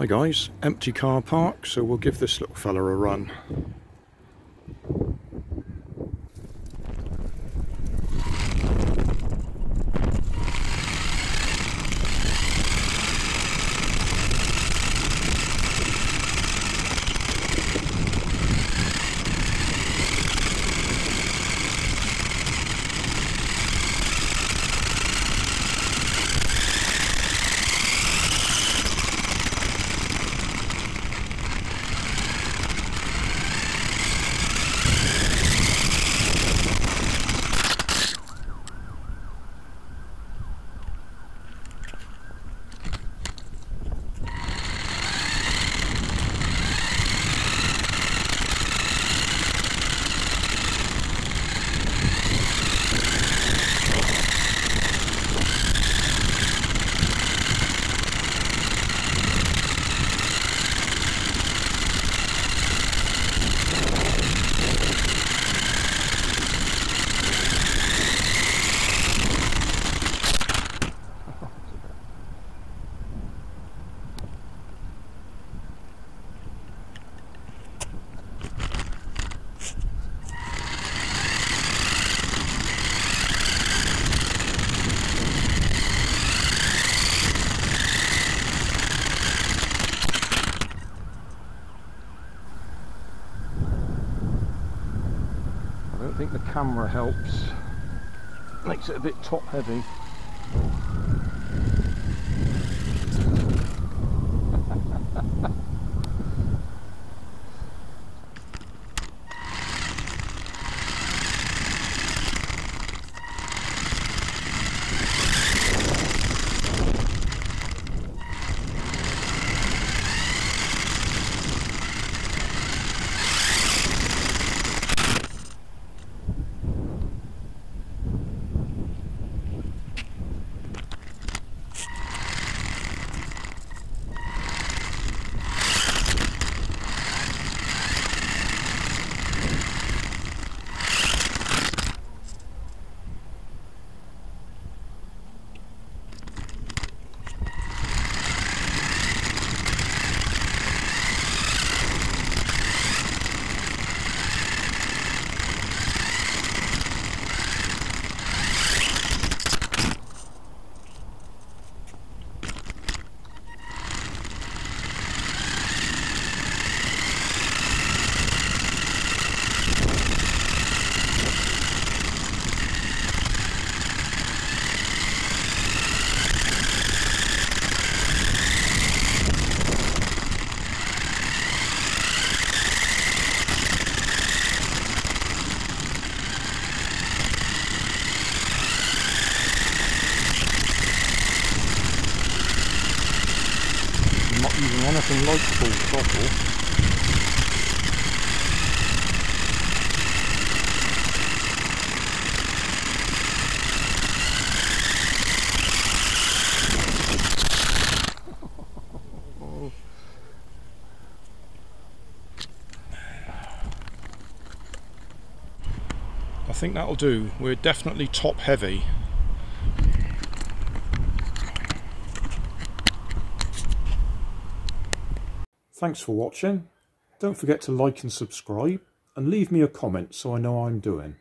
Hi guys, empty car park, so we'll give this little fella a run. Think the camera helps. Makes it a bit top heavy. Anything like full throttle. I think that'll do. We're definitely top heavy. Thanks for watching. Don't forget to like and subscribe and leave me a comment so I know I'm doing.